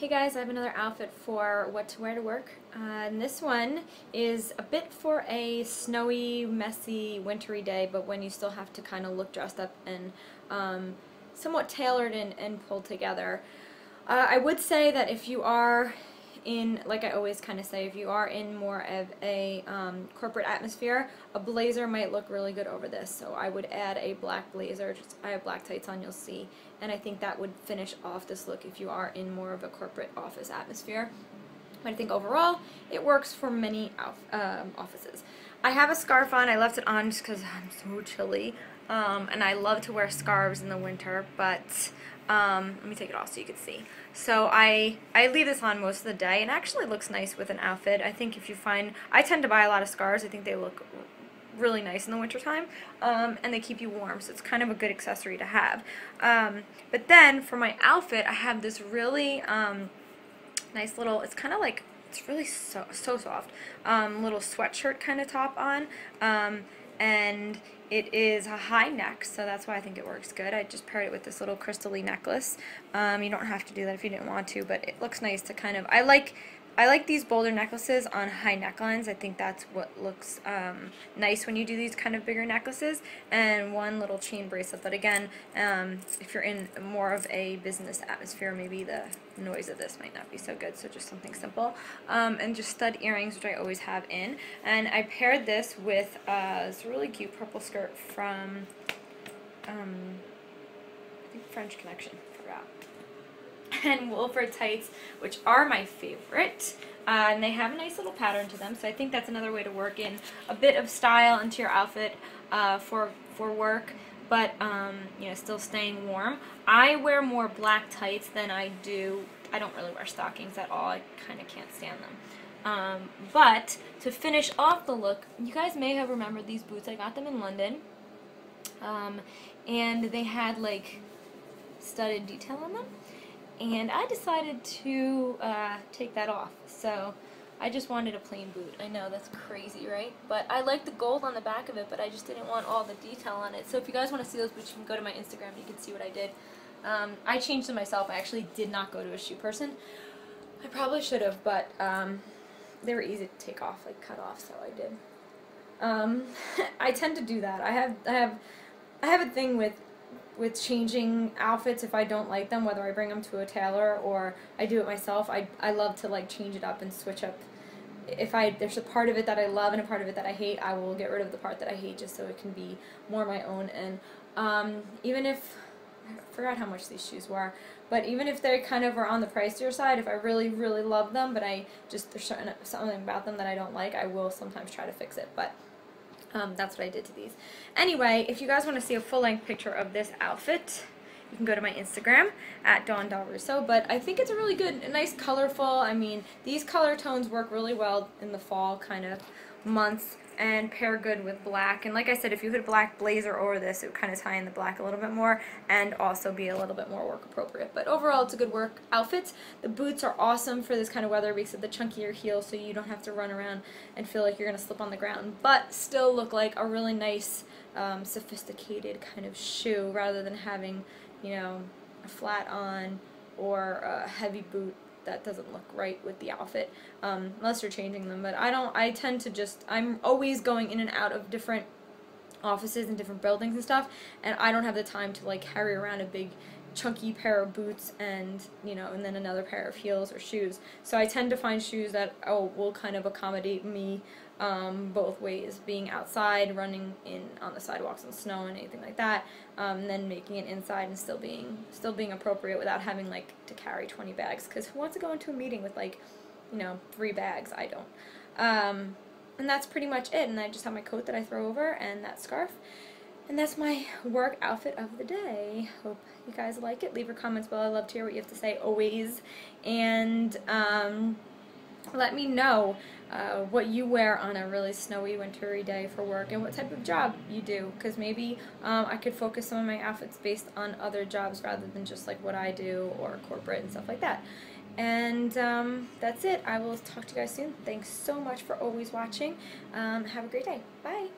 Hey guys, I have another outfit for what to wear to work. Uh, and this one is a bit for a snowy, messy, wintry day, but when you still have to kind of look dressed up and um, somewhat tailored and, and pulled together. Uh, I would say that if you are in, like I always kind of say, if you are in more of a um, corporate atmosphere, a blazer might look really good over this. So I would add a black blazer. Just, I have black tights on, you'll see. And I think that would finish off this look if you are in more of a corporate office atmosphere. But I think overall, it works for many um, offices. I have a scarf on. I left it on just because I'm so chilly. Um, and I love to wear scarves in the winter, but um, let me take it off so you can see. So I, I leave this on most of the day, and actually looks nice with an outfit. I think if you find, I tend to buy a lot of scarves. I think they look really nice in the wintertime, um, and they keep you warm, so it's kind of a good accessory to have. Um, but then for my outfit, I have this really um, nice little, it's kind of like, it's really so, so soft, um, little sweatshirt kind of top on, um, and it is a high neck, so that's why I think it works good. I just paired it with this little crystally necklace. Um, you don't have to do that if you didn't want to, but it looks nice to kind of, I like I like these bolder necklaces on high necklines. I think that's what looks um, nice when you do these kind of bigger necklaces. And one little chain bracelet. But again, um, if you're in more of a business atmosphere, maybe the noise of this might not be so good. So just something simple. Um, and just stud earrings, which I always have in. And I paired this with uh, this really cute purple skirt from um, I think French Connection. Forgot and Wolford tights, which are my favorite. Uh, and they have a nice little pattern to them, so I think that's another way to work in a bit of style into your outfit uh, for for work, but um, you know, still staying warm. I wear more black tights than I do. I don't really wear stockings at all. I kind of can't stand them. Um, but to finish off the look, you guys may have remembered these boots. I got them in London, um, and they had like studded detail on them and I decided to uh, take that off. So I just wanted a plain boot. I know that's crazy, right? But I like the gold on the back of it, but I just didn't want all the detail on it. So if you guys want to see those boots, you can go to my Instagram. You can see what I did. Um, I changed them myself. I actually did not go to a shoe person. I probably should have, but um, they were easy to take off, like cut off, so I did. Um, I tend to do that. I have I have I have a thing with with changing outfits if I don't like them, whether I bring them to a tailor or I do it myself. I, I love to like change it up and switch up. If I there's a part of it that I love and a part of it that I hate, I will get rid of the part that I hate just so it can be more my own. And um, even if I forgot how much these shoes were, but even if they kind of are on the pricier side, if I really really love them, but I just there's something about them that I don't like, I will sometimes try to fix it. But um, that's what I did to these. Anyway, if you guys want to see a full-length picture of this outfit, you can go to my Instagram at Dawn Del Russo. But I think it's a really good, nice, colorful. I mean, these color tones work really well in the fall kind of months and pair good with black. And like I said, if you a black blazer over this, it would kind of tie in the black a little bit more and also be a little bit more work appropriate. But overall, it's a good work outfit. The boots are awesome for this kind of weather because of the chunkier heel so you don't have to run around and feel like you're going to slip on the ground, but still look like a really nice, um, sophisticated kind of shoe rather than having, you know, a flat on or a heavy boot that doesn't look right with the outfit um, unless you're changing them. But I don't I tend to just I'm always going in and out of different offices and different buildings and stuff and I don't have the time to like carry around a big chunky pair of boots and you know and then another pair of heels or shoes. So I tend to find shoes that oh will kind of accommodate me um, both ways being outside running in on the sidewalks in snow and anything like that um, and then making it inside and still being still being appropriate without having like to carry 20 bags. Because who wants to go into a meeting with like you know three bags? I don't. Um, and that's pretty much it. And I just have my coat that I throw over and that scarf and that's my work outfit of the day. Hope you guys like it. Leave your comments below. I love to hear what you have to say always. And um, let me know uh, what you wear on a really snowy, wintry day for work and what type of job you do. Because maybe um, I could focus some of my outfits based on other jobs rather than just like what I do or corporate and stuff like that. And um, that's it. I will talk to you guys soon. Thanks so much for always watching. Um, have a great day. Bye.